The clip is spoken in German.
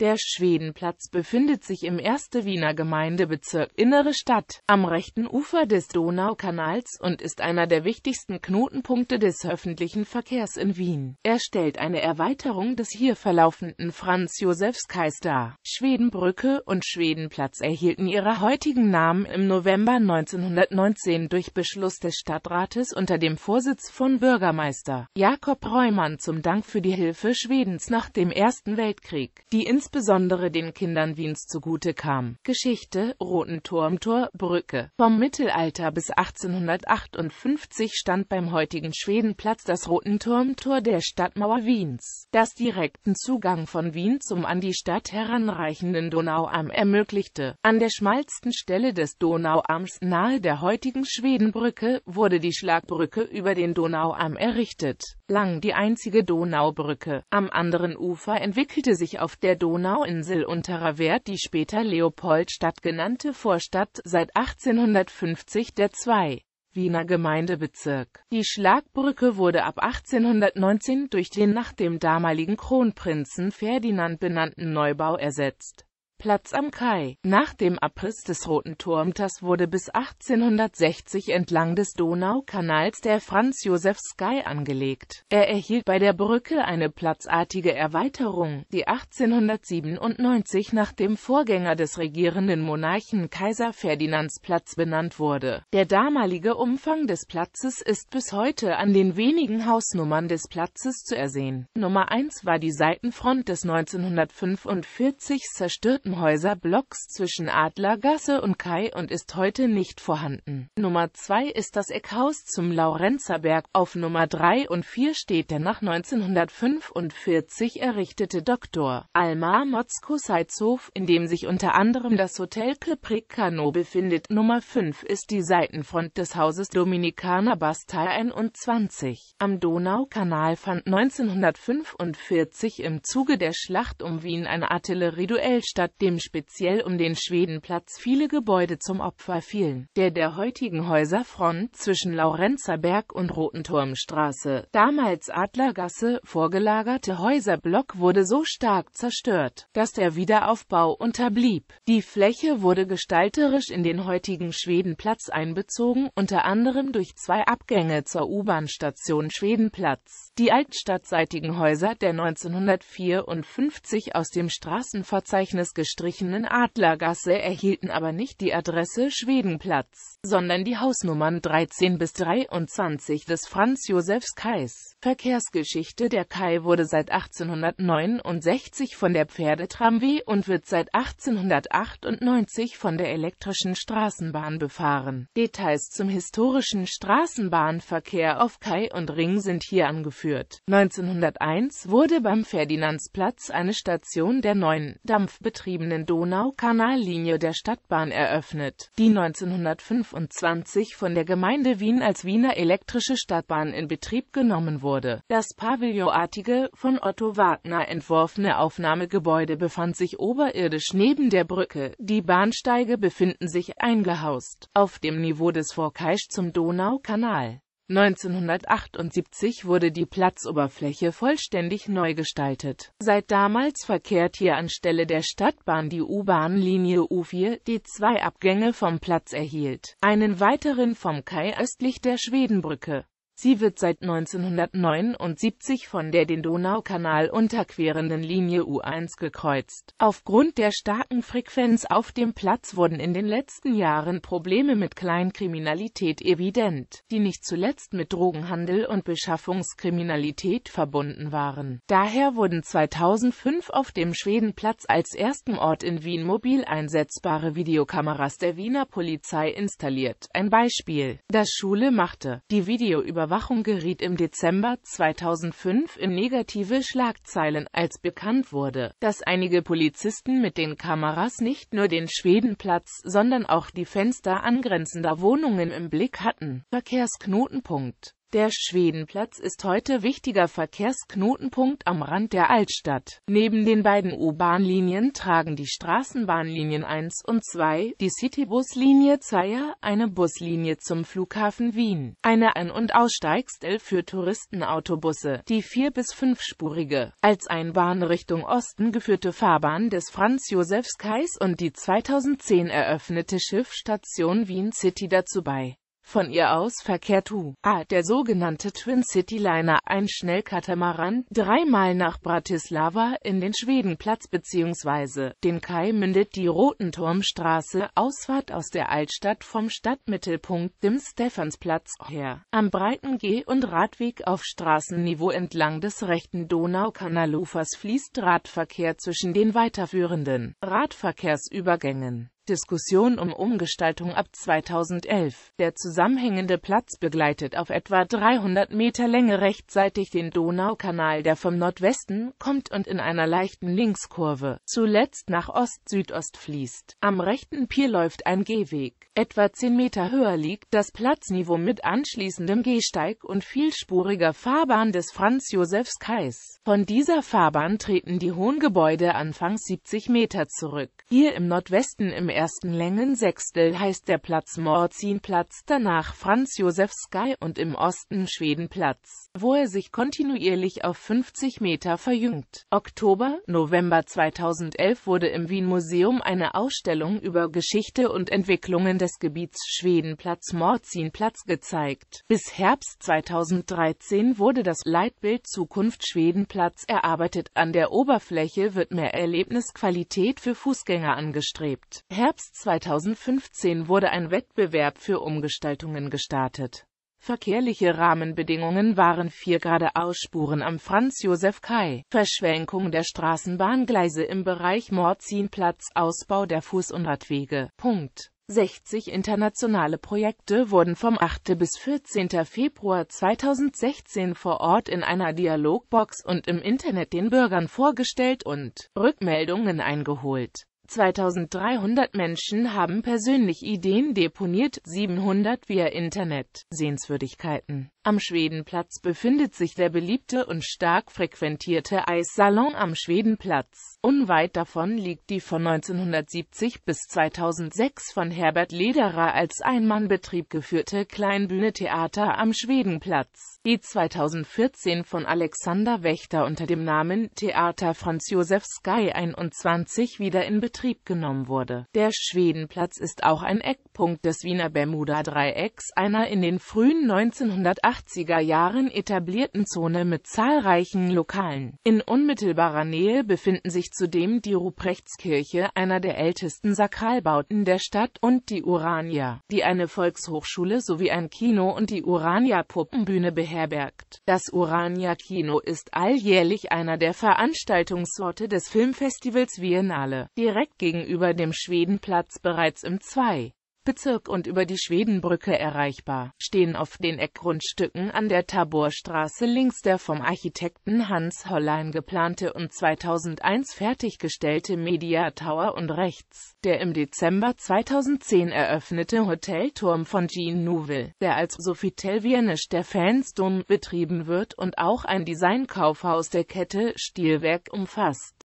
Der Schwedenplatz befindet sich im 1. Wiener Gemeindebezirk Innere Stadt, am rechten Ufer des Donaukanals und ist einer der wichtigsten Knotenpunkte des öffentlichen Verkehrs in Wien. Er stellt eine Erweiterung des hier verlaufenden Franz-Josefs-Kais dar. Schwedenbrücke und Schwedenplatz erhielten ihre heutigen Namen im November 1919 durch Beschluss des Stadtrates unter dem Vorsitz von Bürgermeister Jakob Reumann zum Dank für die Hilfe Schwedens nach dem Ersten Weltkrieg, die insbesondere den Kindern Wiens zugute kam. Geschichte Roten Turmtor Brücke Vom Mittelalter bis 1858 stand beim heutigen Schwedenplatz das Roten Turmtor der Stadtmauer Wiens, das direkten Zugang von Wien zum an die Stadt heranreichenden Donauarm ermöglichte. An der schmalsten Stelle des Donauarms, nahe der heutigen Schwedenbrücke, wurde die Schlagbrücke über den Donauarm errichtet. Lang die einzige Donaubrücke. Am anderen Ufer entwickelte sich auf der Donauinsel Unterer Wert die später Leopoldstadt genannte Vorstadt, seit 1850 der zwei Wiener Gemeindebezirk. Die Schlagbrücke wurde ab 1819 durch den nach dem damaligen Kronprinzen Ferdinand benannten Neubau ersetzt Platz am Kai. Nach dem Abriss des Roten Turmtors wurde bis 1860 entlang des Donaukanals der Franz-Josef-Sky angelegt. Er erhielt bei der Brücke eine platzartige Erweiterung, die 1897 nach dem Vorgänger des regierenden Monarchen Kaiser Ferdinands Platz benannt wurde. Der damalige Umfang des Platzes ist bis heute an den wenigen Hausnummern des Platzes zu ersehen. Nummer 1 war die Seitenfront des 1945 zerstörten Treppenhäuser-Blocks zwischen Adlergasse und Kai und ist heute nicht vorhanden. Nummer 2 ist das Eckhaus zum Laurenzerberg. Auf Nummer 3 und 4 steht der nach 1945 errichtete Dr. Almar Motzko-Seitzhof, in dem sich unter anderem das Hotel Capricano befindet. Nummer 5 ist die Seitenfront des Hauses Dominikaner Bastei 21. Am Donaukanal fand 1945 im Zuge der Schlacht um Wien ein Artillerieduell statt, dem speziell um den Schwedenplatz viele Gebäude zum Opfer fielen, der der heutigen Häuserfront zwischen Laurenzerberg und Rotenturmstraße, damals Adlergasse, vorgelagerte Häuserblock wurde so stark zerstört, dass der Wiederaufbau unterblieb. Die Fläche wurde gestalterisch in den heutigen Schwedenplatz einbezogen, unter anderem durch zwei Abgänge zur U-Bahn-Station Schwedenplatz. Die altstadtseitigen Häuser der 1954 aus dem Straßenverzeichnis gestrichenen Adlergasse erhielten aber nicht die Adresse Schwedenplatz, sondern die Hausnummern 13 bis 23 des Franz-Josefs-Kais. Verkehrsgeschichte Der Kai wurde seit 1869 von der Pferdetramway und wird seit 1898 von der elektrischen Straßenbahn befahren. Details zum historischen Straßenbahnverkehr auf Kai und Ring sind hier angeführt. 1901 wurde beim Ferdinandsplatz eine Station der neuen, dampfbetriebenen betriebenen Donaukanallinie der Stadtbahn eröffnet, die 1925 von der Gemeinde Wien als Wiener elektrische Stadtbahn in Betrieb genommen wurde. Das pavillonartige, von Otto Wagner entworfene Aufnahmegebäude befand sich oberirdisch neben der Brücke, die Bahnsteige befinden sich eingehaust, auf dem Niveau des Vorkaisch zum Donaukanal 1978 wurde die Platzoberfläche vollständig neu gestaltet. Seit damals verkehrt hier anstelle der Stadtbahn die U-Bahn-Linie U4, die zwei Abgänge vom Platz erhielt, einen weiteren vom Kai östlich der Schwedenbrücke Sie wird seit 1979 von der den Donaukanal unterquerenden Linie U1 gekreuzt. Aufgrund der starken Frequenz auf dem Platz wurden in den letzten Jahren Probleme mit Kleinkriminalität evident, die nicht zuletzt mit Drogenhandel und Beschaffungskriminalität verbunden waren. Daher wurden 2005 auf dem Schwedenplatz als ersten Ort in Wien mobil einsetzbare Videokameras der Wiener Polizei installiert. Ein Beispiel. Das Schule machte. Die Videoüberwachung Überwachung geriet im Dezember 2005 in negative Schlagzeilen, als bekannt wurde, dass einige Polizisten mit den Kameras nicht nur den Schwedenplatz, sondern auch die Fenster angrenzender Wohnungen im Blick hatten. Verkehrsknotenpunkt Der Schwedenplatz ist heute wichtiger Verkehrsknotenpunkt am Rand der Altstadt. Neben den beiden U-Bahn-Linien tragen die Straßenbahnlinien 1 und 2, die Citybuslinie 2, eine Buslinie zum Flughafen Wien, eine Ein- und Aussteigsstelle für Touristenautobusse, die vier- bis fünfspurige, als Einbahn Richtung Osten geführte Fahrbahn des Franz-Josefs-Kais und die 2010 eröffnete Schiffstation Wien City dazu bei. Von ihr aus verkehrt U.A. der sogenannte Twin City Liner, ein Schnellkatamaran, dreimal nach Bratislava in den Schwedenplatz bzw. den Kai mündet die Rotenturmstraße, Ausfahrt aus der Altstadt vom Stadtmittelpunkt dem Stephansplatz her. Am breiten Geh- und Radweg auf Straßenniveau entlang des rechten Donaukanalufers fließt Radverkehr zwischen den weiterführenden Radverkehrsübergängen. Diskussion um Umgestaltung ab 2011. Der zusammenhängende Platz begleitet auf etwa 300 Meter Länge rechtsseitig den Donaukanal, der vom Nordwesten kommt und in einer leichten Linkskurve zuletzt nach Ost-Südost fließt. Am rechten Pier läuft ein Gehweg. Etwa 10 Meter höher liegt das Platzniveau mit anschließendem Gehsteig und vielspuriger Fahrbahn des Franz-Josefs-Kais. Von dieser Fahrbahn treten die hohen Gebäude anfangs 70 Meter zurück. Hier im Nordwesten im ersten Längensechstel heißt der Platz Morzinplatz, danach Franz Josef Sky und im Osten Schwedenplatz, wo er sich kontinuierlich auf 50 Meter verjüngt. Oktober, November 2011 wurde im Wien Museum eine Ausstellung über Geschichte und Entwicklungen des Gebiets Schwedenplatz Morzinplatz gezeigt. Bis Herbst 2013 wurde das Leitbild Zukunft Schwedenplatz erarbeitet. An der Oberfläche wird mehr Erlebnisqualität für Fußgänger angestrebt. Herbst Herbst 2015 wurde ein Wettbewerb für Umgestaltungen gestartet. Verkehrliche Rahmenbedingungen waren vier Geradeausspuren am Franz-Josef-Kai, Verschwenkung der Straßenbahngleise im Bereich Morzinplatz, Ausbau der Fuß- und Radwege. Punkt. 60 internationale Projekte wurden vom 8. bis 14. Februar 2016 vor Ort in einer Dialogbox und im Internet den Bürgern vorgestellt und Rückmeldungen eingeholt. 2300 Menschen haben persönlich Ideen deponiert, 700 via Internet. Sehenswürdigkeiten am Schwedenplatz befindet sich der beliebte und stark frequentierte Eissalon am Schwedenplatz. Unweit davon liegt die von 1970 bis 2006 von Herbert Lederer als Einmannbetrieb geführte Kleinbühne Theater am Schwedenplatz, die 2014 von Alexander Wächter unter dem Namen Theater Franz Josef Sky 21 wieder in Betrieb genommen wurde. Der Schwedenplatz ist auch ein Eckpunkt des Wiener Bermuda-Dreiecks, einer in den frühen 1980 80er Jahren etablierten Zone mit zahlreichen Lokalen. In unmittelbarer Nähe befinden sich zudem die Ruprechtskirche, einer der ältesten Sakralbauten der Stadt, und die Urania, die eine Volkshochschule sowie ein Kino und die Urania Puppenbühne beherbergt. Das Urania Kino ist alljährlich einer der Veranstaltungsorte des Filmfestivals Biennale, direkt gegenüber dem Schwedenplatz bereits im 2. Bezirk und über die Schwedenbrücke erreichbar, stehen auf den Eckgrundstücken an der Taborstraße links der vom Architekten Hans Hollein geplante und 2001 fertiggestellte Media Tower und rechts der im Dezember 2010 eröffnete Hotelturm von Jean Nouvel, der als Sofitel der Fansdom betrieben wird und auch ein Designkaufhaus der Kette Stilwerk umfasst